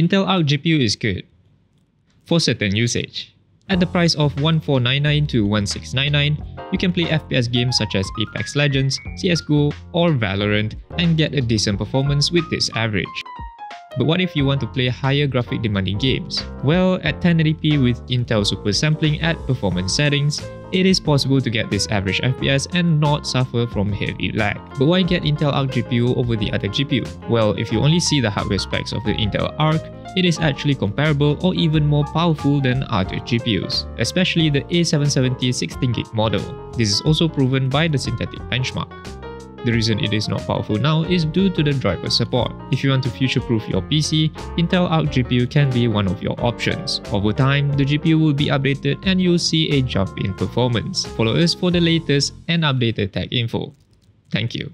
Intel Arc GPU is good for certain usage. At the price of 1499 to 1699, you can play FPS games such as Apex Legends, CSGO, or Valorant and get a decent performance with this average. But what if you want to play higher graphic demanding games? Well, at 1080p with Intel Super Sampling at performance settings, it is possible to get this average FPS and not suffer from heavy lag. But why get Intel Arc GPU over the other GPU? Well, if you only see the hardware specs of the Intel Arc, it is actually comparable or even more powerful than other GPUs, especially the A770 16GB model. This is also proven by the synthetic benchmark. The reason it is not powerful now is due to the driver support. If you want to future-proof your PC, Intel Arc GPU can be one of your options. Over time, the GPU will be updated and you'll see a jump in performance. Follow us for the latest and updated tech info. Thank you.